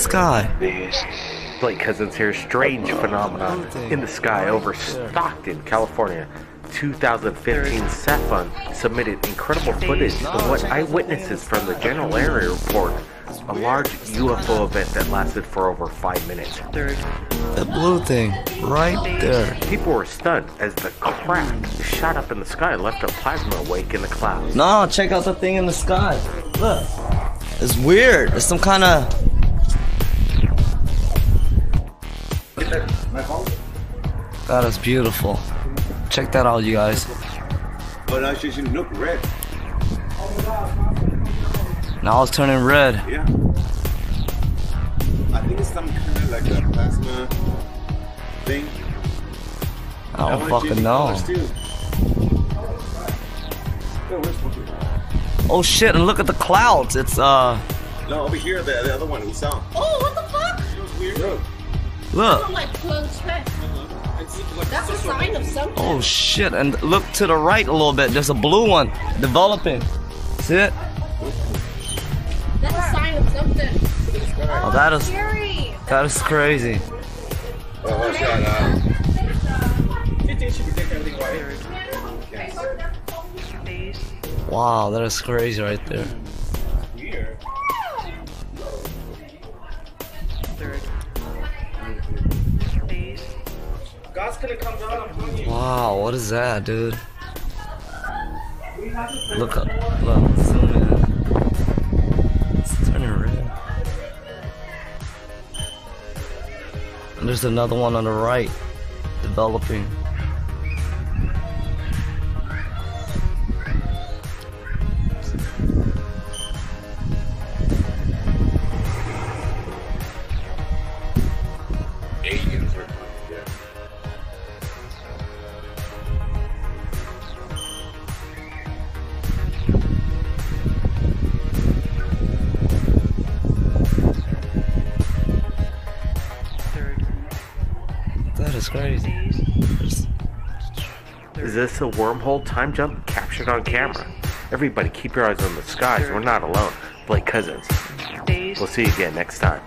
sky. Blake Cousins here. Strange phenomenon in the sky over Stockton, California. 2015 Cephalon submitted incredible footage of what eyewitnesses from the general area report a large UFO event that lasted for over five minutes. The blue thing, right there. People were stunned as the crack shot up in the sky and left a plasma wake in the clouds. No, check out the thing in the sky. Look. It's weird. It's some kind of. That is beautiful. Check that out, you guys. But I should look red. Now it's turning red. Yeah. I think it's some kind of like a plasma thing. I don't fucking know. Oh shit, and look at the clouds. It's, uh. No, over here, the, the other one we saw. Oh, what the fuck? It was weird. Look. Look. That's a sign of something. Oh shit, and look to the right a little bit. There's a blue one developing. See it? That's a sign of something. Oh, that is Scary. that is crazy. Oh, what's that? Uh, Wow, that is crazy right there. weird. God's gonna come down. I'm you. Wow, what is that, dude? Look up, look, zoom in. It's turning red. And there's another one on the right, developing. That is crazy. Is this a wormhole time jump captured on camera? Everybody keep your eyes on the skies. We're not alone. Blake Cousins. We'll see you again next time.